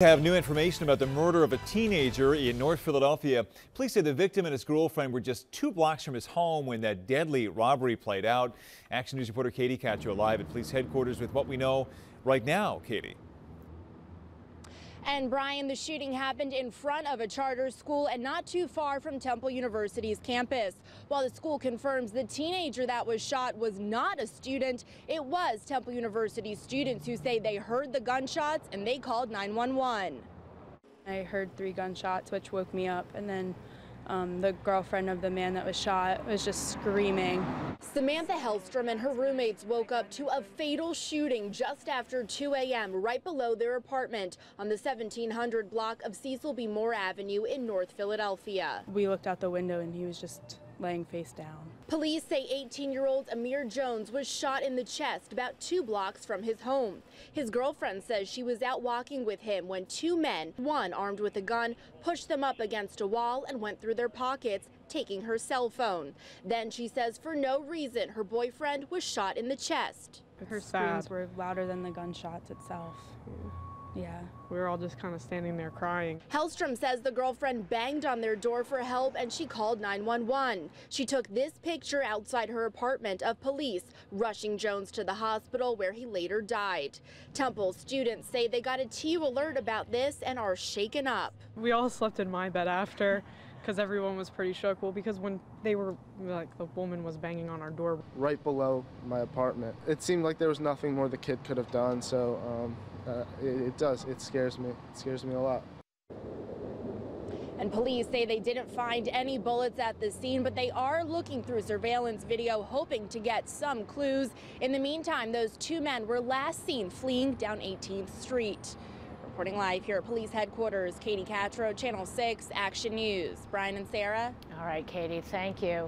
have new information about the murder of a teenager in North Philadelphia. Police say the victim and his girlfriend were just two blocks from his home when that deadly robbery played out. Action News reporter Katie Katro live at police headquarters with what we know right now. Katie. And Brian, the shooting happened in front of a charter school and not too far from Temple University's campus. While the school confirms the teenager that was shot was not a student, it was Temple University students who say they heard the gunshots and they called 911. I heard three gunshots, which woke me up, and then um, the girlfriend of the man that was shot was just screaming. Samantha Helstrom and her roommates woke up to a fatal shooting just after 2 a.m. right below their apartment on the 1700 block of Cecil B. Moore Avenue in North Philadelphia. We looked out the window and he was just laying face down. Police say 18-year-old Ahmir Jones was shot in the chest about two blocks from his home. His girlfriend says she was out walking with him when two men, one armed with a gun, pushed them up against a wall and went through their pockets, taking her cell phone. Then she says for no reason her boyfriend was shot in the chest. Her screams were louder than the gunshots itself. Yeah. We were all just kind of standing there crying. Helstrom says the girlfriend banged on their door for help and she called 911. She took this picture outside her apartment of police rushing Jones to the hospital where he later died. Temple students say they got a TU alert about this and are shaken up. We all slept in my bed after because everyone was pretty shook. Well, because when they were, like, the woman was banging on our door. Right below my apartment. It seemed like there was nothing more the kid could have done, so um, uh, it, it does. It scares me. It scares me a lot. And police say they didn't find any bullets at the scene, but they are looking through surveillance video, hoping to get some clues. In the meantime, those two men were last seen fleeing down 18th Street. Reporting live here at police headquarters, Katie Katro, Channel 6, Action News. Brian and Sarah. All right, Katie, thank you.